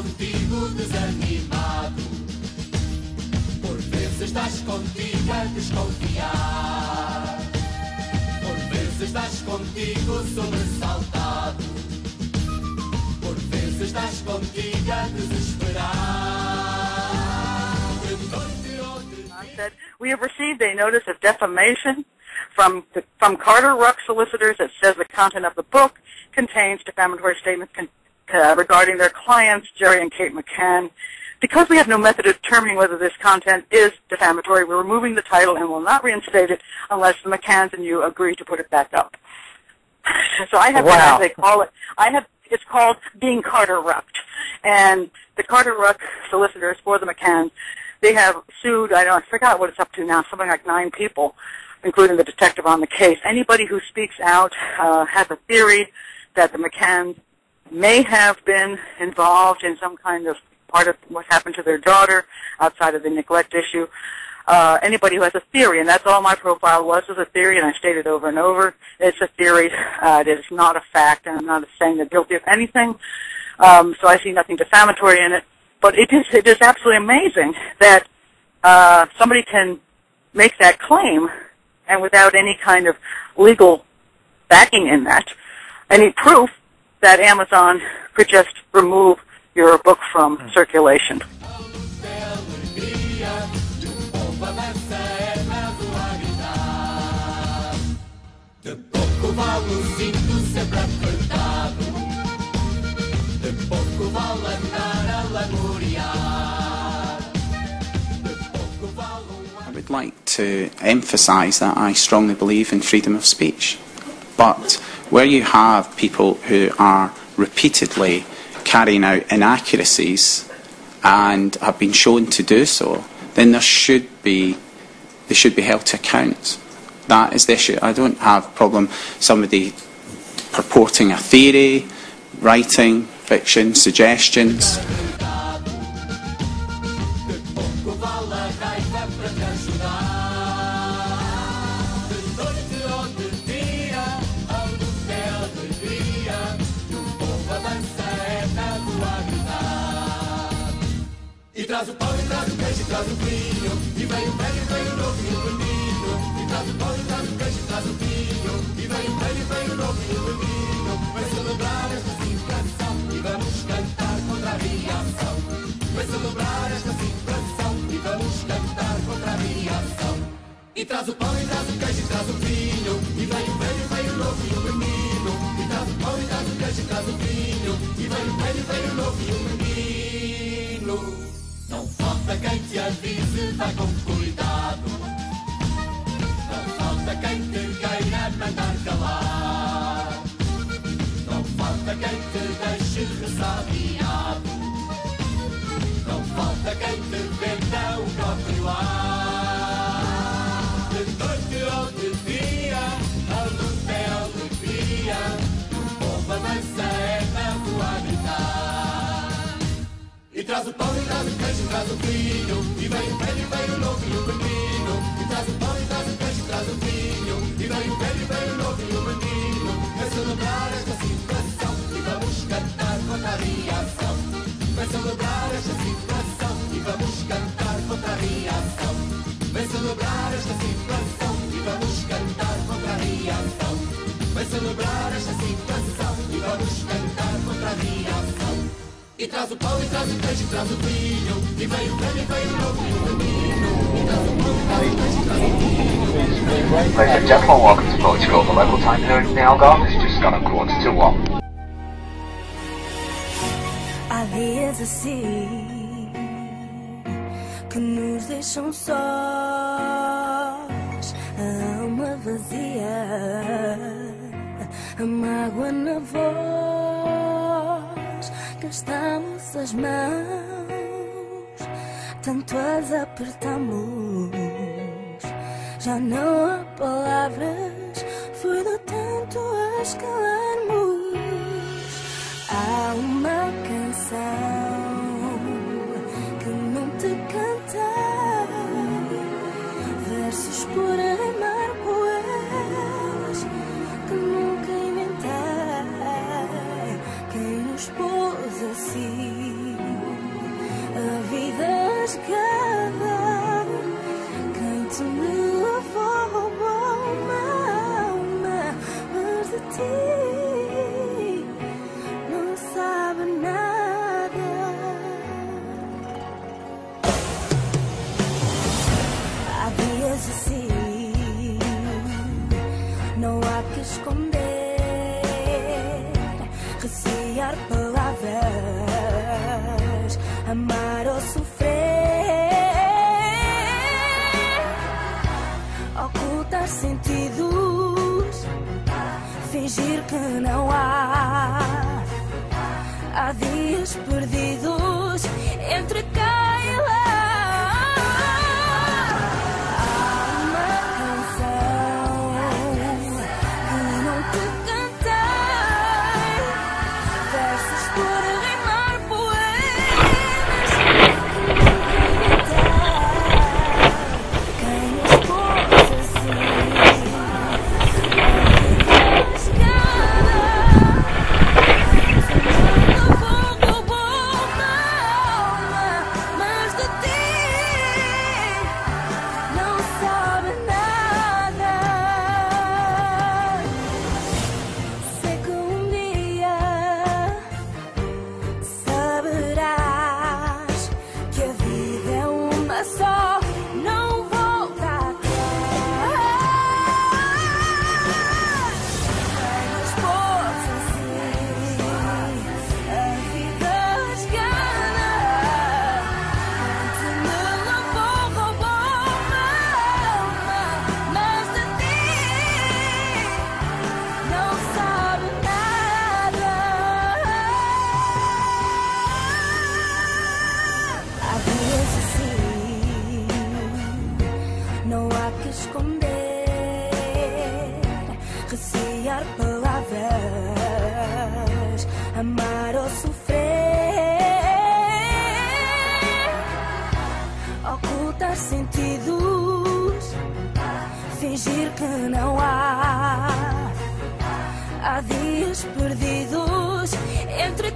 contigo desanimado. Por vezes estás contigo a desconfiar. Por vezes estás contigo sobressaltado. Por vezes estás contigo a desesperar. We have received a notice of defamation from, from Carter Ruck solicitors that says the content of the book contains defamatory statements con- uh, regarding their clients, Gerry and Kate McCann. Because we have no method of determining whether this content is defamatory, we're removing the title and will not reinstate it unless the McCanns and you agree to put it back up. So I have, Wow. they call it, I have, it's called being Carter Rucked. And the Carter Ruck solicitors for the McCanns, they have sued, I don't, I forgot what it's up to now, something like nine people, including the detective on the case. Anybody who speaks out uh, has a theory that the McCanns may have been involved in some kind of part of what happened to their daughter outside of the neglect issue. Uh, anybody who has a theory, and that's all my profile was, was a theory, and I stated over and over, it's a theory. Uh, it is not a fact, and I'm not saying they're guilty of anything. Um, so I see nothing defamatory in it. But it is, it is absolutely amazing that uh, somebody can make that claim, and without any kind of legal backing in that, any proof that Amazon could just remove your book from circulation. alegria, o povo avança é bravo a gritar. De pouco vale o cinto sempre apertado, de pouco vale andar a lamuriar, de pouco vale um I would like to emphasise that I strongly believe in freedom of speech. But where you have people who are repeatedly carrying out inaccuracies and have been shown to do so, then there should be they should be held to account. That is the issue. I don't have a problem somebody purporting a theory, writing fiction, suggestions. Traz o pão, e traz o queijo, e traz o vinho, e vem o velho, e vem o novo e o menino. E traz o pão, e traz o queijo, e traz o vinho, e vem o velho, e vem o novo e o menino. Vai celebrar esta situação, e vamos cantar contra a reação. Vai celebrar esta situação e vamos cantar contra a reação. E traz o pão, e traz o queijo, e traz o vinho. E vem o velho, vem o novo e o menino. E traz o pão, e traz o queijo, e traz o vinho. E vem o velho, vem o novo e o menino. Vai com cuidado. Não falta quem te queira mandar calar. Não falta quem te deixe ressabiado. Não falta quem te venda o próprio ar. Traz o pão, e traz o queijo, e traz o vinho. E vem o velho, vem o novo e o menino. E traz o pão, e traz o queijo, e traz o vinho. E vem o velho, vem o novo e o menino. Vai celebrar esta situação e vamos cantar contra a reação. Vai celebrar E traz o pão, e traz o queijo, e traz o vinho. E vem o velho, e vem o novo e o menino. E traz o pão, e traz o queijo, e traz o vinho. Ladies and gentlemen, welcome to Portugal. The local time here in the Algarve is just gone a quarter to one. Há dias assim que nos deixam sós, a alma vazia, a mágoa na voz. Gastamos as mãos, tanto as apertamos, já não há palavras. Foi do tanto a escalarmos. Há uma canção palavras, amar ou sofrer, ocultar sentidos, fingir que não há. Há dias perdidos entre cada amar ou sofrer, ocultar sentidos, fingir que não há. Há dias perdidos entre